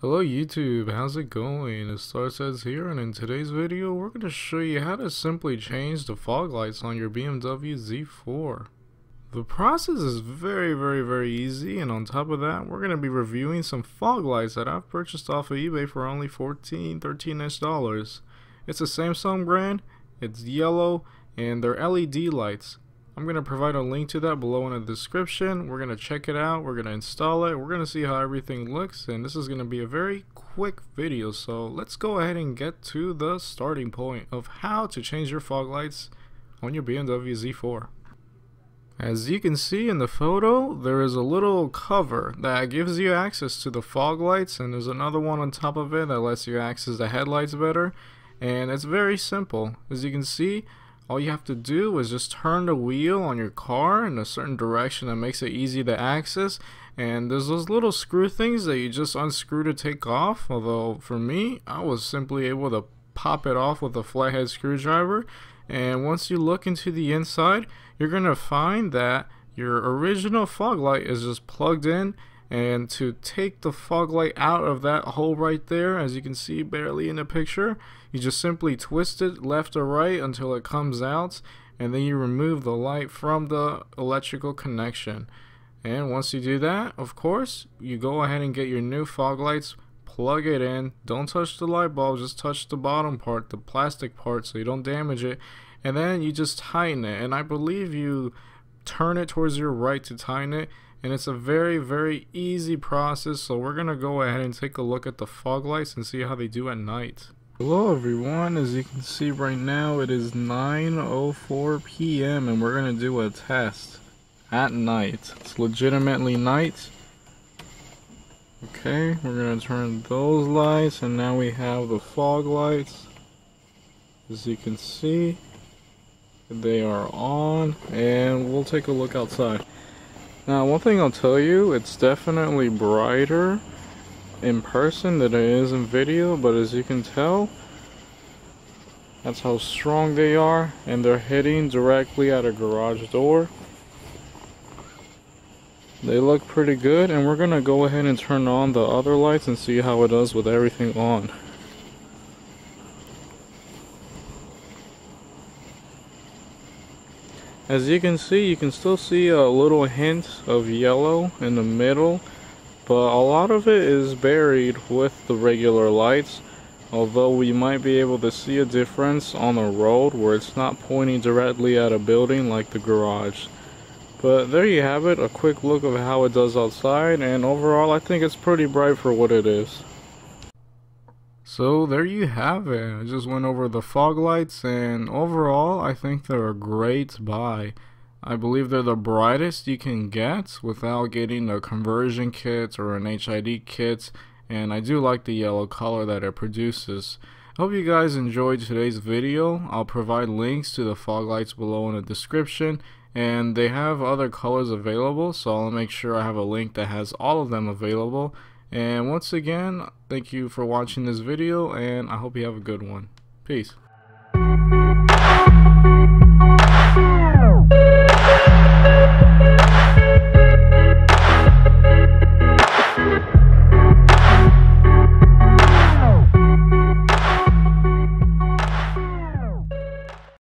Hello YouTube, how's it going? It's StarSedz here and in today's video we're going to show you how to simply change the fog lights on your BMW Z4. The process is very very very easy and on top of that we're going to be reviewing some fog lights that I've purchased off of eBay for only 14 13ish dollars. It's a Samsung brand, it's yellow and they're LED lights. I'm going to provide a link to that below in the description. We're going to check it out. We're going to install it. We're going to see how everything looks. And this is going to be a very quick video. So let's go ahead and get to the starting point of how to change your fog lights on your BMW Z4. As you can see in the photo, there is a little cover that gives you access to the fog lights and there's another one on top of it that lets you access the headlights better. And it's very simple. As you can see, all you have to do is just turn the wheel on your car in a certain direction that makes it easy to access. And there's those little screw things that you just unscrew to take off. Although for me I was simply able to pop it off with a flathead screwdriver. And once you look into the inside you're gonna find that your original fog light is just plugged in and to take the fog light out of that hole right there as you can see barely in the picture you just simply twist it left or right until it comes out and then you remove the light from the electrical connection. And once you do that of course you go ahead and get your new fog lights plug it in. Don't touch the light bulb just touch the bottom part the plastic part so you don't damage it. And then you just tighten it. And I believe you turn it towards your right to tighten it and it's a very very easy process so we're gonna go ahead and take a look at the fog lights and see how they do at night. Hello everyone. As you can see right now it is 9:04 p.m. and we're gonna do a test at night. It's legitimately night. Okay we're gonna turn those lights and now we have the fog lights. As you can see they are on and we'll take a look outside now, one thing I'll tell you, it's definitely brighter in person than it is in video, but as you can tell, that's how strong they are, and they're hitting directly at a garage door. They look pretty good, and we're gonna go ahead and turn on the other lights and see how it does with everything on. As you can see, you can still see a little hint of yellow in the middle, but a lot of it is buried with the regular lights, although we might be able to see a difference on the road where it's not pointing directly at a building like the garage. But there you have it, a quick look of how it does outside, and overall I think it's pretty bright for what it is. So there you have it. I just went over the fog lights and overall I think they're a great buy. I believe they're the brightest you can get without getting a conversion kit or an HID kit and I do like the yellow color that it produces. Hope you guys enjoyed today's video. I'll provide links to the fog lights below in the description and they have other colors available so I'll make sure I have a link that has all of them available and once again, thank you for watching this video, and I hope you have a good one. Peace.